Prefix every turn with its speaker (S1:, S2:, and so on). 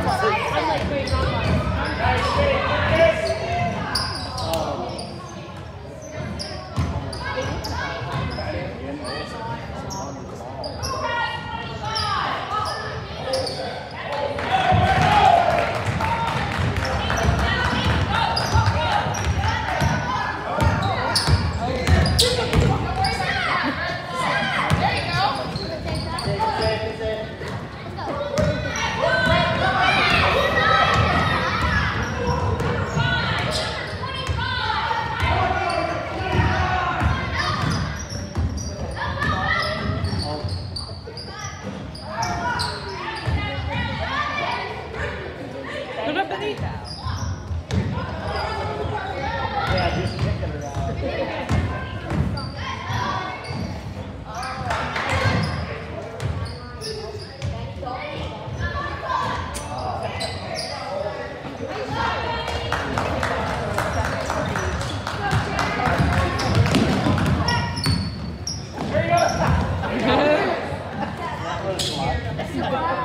S1: I'm like, wait, wrong one.
S2: Put up an eight.
S3: Yeah, just kicking her out. That